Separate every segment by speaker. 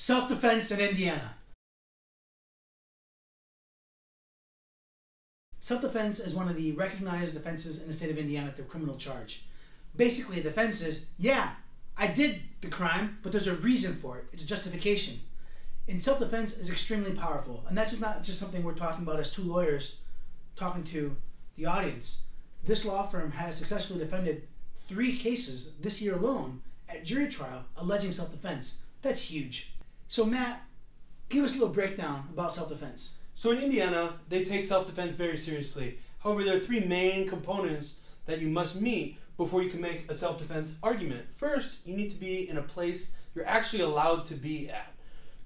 Speaker 1: Self defense in Indiana. Self defense is one of the recognized defenses in the state of Indiana a criminal charge. Basically, the defense is yeah, I did the crime, but there's a reason for it, it's a justification. And self defense is extremely powerful. And that's just not just something we're talking about as two lawyers talking to the audience. This law firm has successfully defended three cases this year alone at jury trial alleging self defense. That's huge. So, Matt, give us a little breakdown about self defense.
Speaker 2: So, in Indiana, they take self defense very seriously. However, there are three main components that you must meet before you can make a self defense argument. First, you need to be in a place you're actually allowed to be at.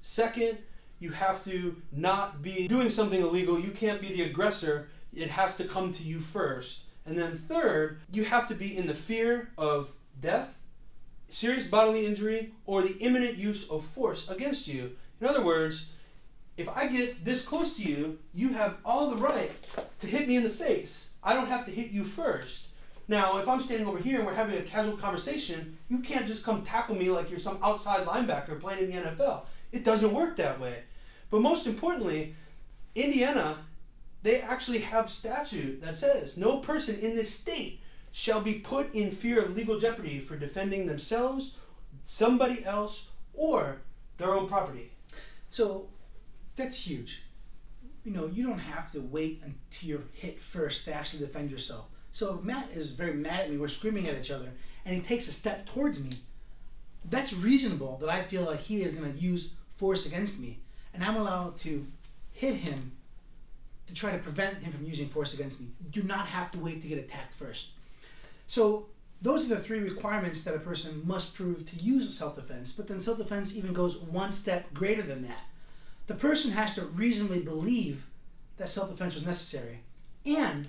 Speaker 2: Second, you have to not be doing something illegal. You can't be the aggressor. It has to come to you first. And then third, you have to be in the fear of death serious bodily injury, or the imminent use of force against you. In other words, if I get this close to you, you have all the right to hit me in the face. I don't have to hit you first. Now, if I'm standing over here and we're having a casual conversation, you can't just come tackle me like you're some outside linebacker playing in the NFL. It doesn't work that way. But most importantly, Indiana, they actually have statute that says no person in this state shall be put in fear of legal jeopardy for defending themselves, somebody else, or their own property.
Speaker 1: So that's huge. You know, you don't have to wait until you're hit first to actually defend yourself. So if Matt is very mad at me, we're screaming at each other, and he takes a step towards me, that's reasonable that I feel like he is going to use force against me, and I'm allowed to hit him to try to prevent him from using force against me. Do not have to wait to get attacked first. So those are the three requirements that a person must prove to use self-defense. But then self-defense even goes one step greater than that. The person has to reasonably believe that self-defense was necessary, and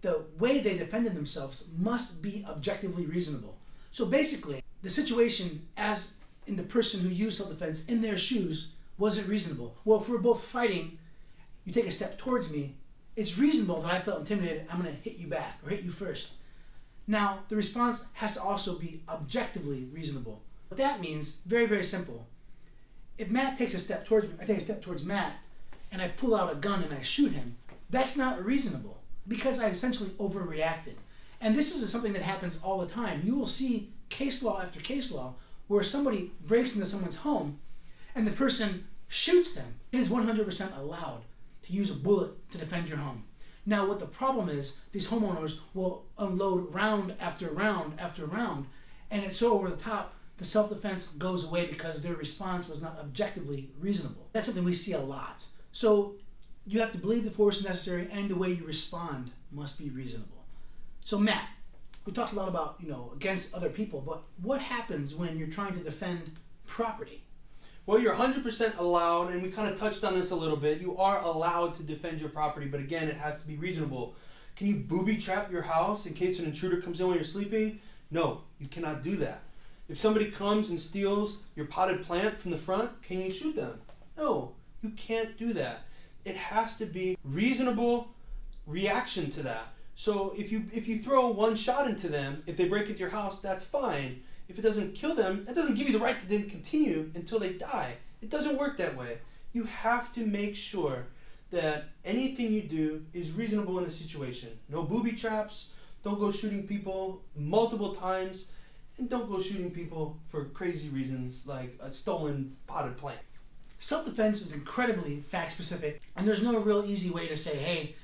Speaker 1: the way they defended themselves must be objectively reasonable. So basically, the situation as in the person who used self-defense in their shoes wasn't reasonable. Well, if we're both fighting, you take a step towards me, it's reasonable that I felt intimidated. I'm going to hit you back or hit you first. Now, the response has to also be objectively reasonable. What that means, very, very simple. If Matt takes a step towards me, I take a step towards Matt, and I pull out a gun and I shoot him, that's not reasonable because I essentially overreacted. And this is something that happens all the time. You will see case law after case law where somebody breaks into someone's home and the person shoots them. It is 100% allowed to use a bullet to defend your home. Now, what the problem is, these homeowners will unload round after round after round, and it's so over the top, the self defense goes away because their response was not objectively reasonable. That's something we see a lot. So, you have to believe the force is necessary, and the way you respond must be reasonable. So, Matt, we talked a lot about, you know, against other people, but what happens when you're trying to defend property?
Speaker 2: Well, you're 100% allowed, and we kind of touched on this a little bit. You are allowed to defend your property, but again, it has to be reasonable. Can you booby trap your house in case an intruder comes in while you're sleeping? No, you cannot do that. If somebody comes and steals your potted plant from the front, can you shoot them? No, you can't do that. It has to be reasonable reaction to that. So if you if you throw one shot into them, if they break into your house, that's fine if it doesn't kill them, that doesn't give you the right to then continue until they die. It doesn't work that way. You have to make sure that anything you do is reasonable in the situation. No booby traps, don't go shooting people multiple times, and don't go shooting people for crazy reasons like a stolen potted plant.
Speaker 1: Self defense is incredibly fact specific, and there's no real easy way to say, hey,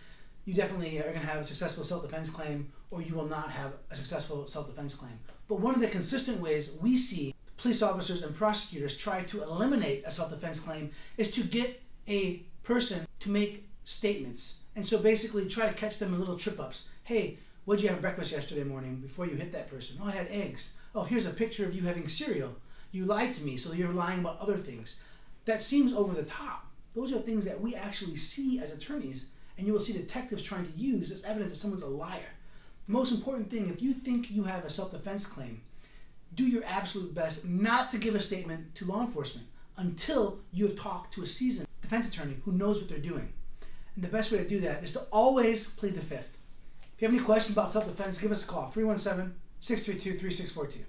Speaker 1: you definitely are going to have a successful self defense claim, or you will not have a successful self defense claim. But one of the consistent ways we see police officers and prosecutors try to eliminate a self defense claim is to get a person to make statements. And so basically try to catch them in little trip ups. Hey, what did you have breakfast yesterday morning before you hit that person? Oh, I had eggs. Oh, here's a picture of you having cereal. You lied to me, so you're lying about other things. That seems over the top. Those are things that we actually see as attorneys and you will see detectives trying to use as evidence that someone's a liar. Most important thing, if you think you have a self defense claim, do your absolute best not to give a statement to law enforcement until you have talked to a seasoned defense attorney who knows what they're doing. And the best way to do that is to always plead the fifth. If you have any questions about self defense, give us a call 317 632 3642.